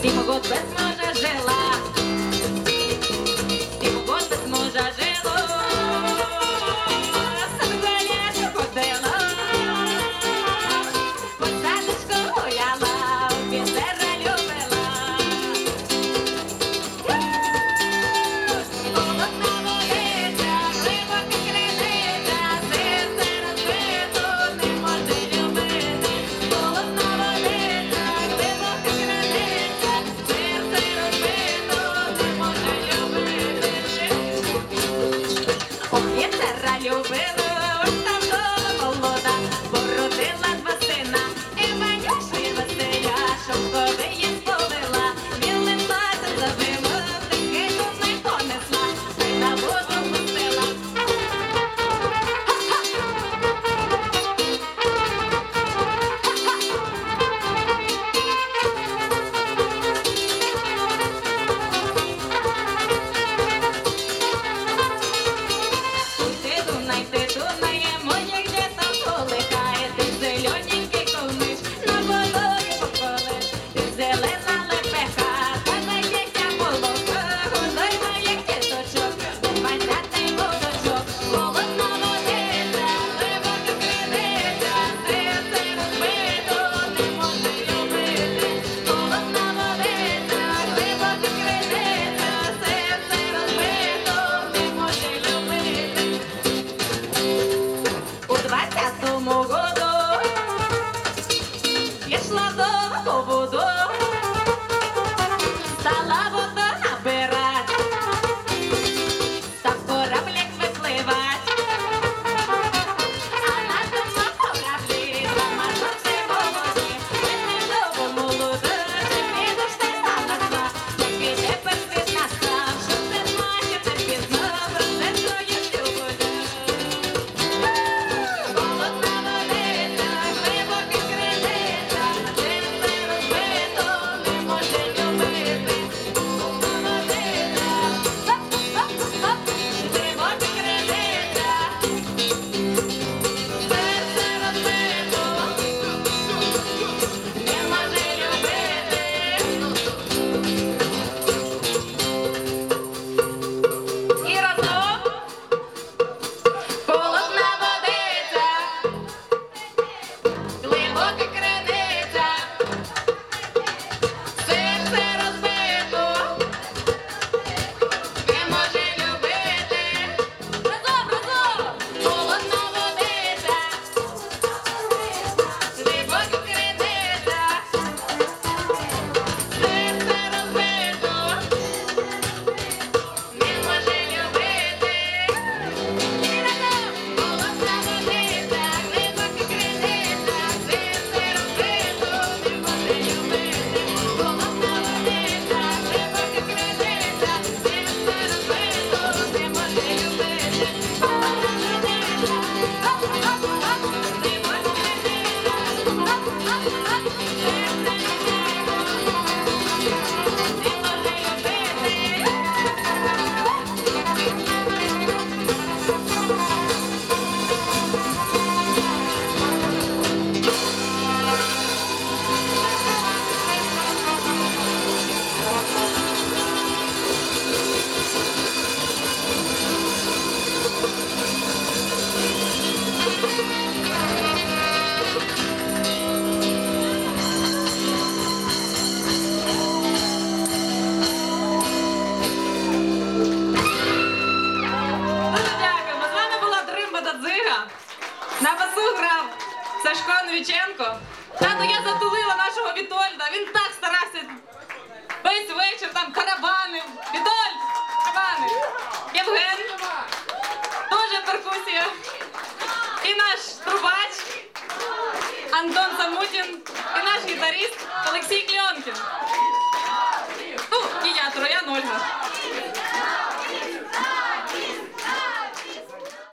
Cima, gosto, é na gelada. На басу грав Сашко Новіченко. Тату, я затулила нашого Вітольда. Він так старався весь вечір там карабанив. Вітоль! Карабани! Євген. Дуже перкусія. І наш трубач Антон Самутін, і наш гітарист Олексій Кльо.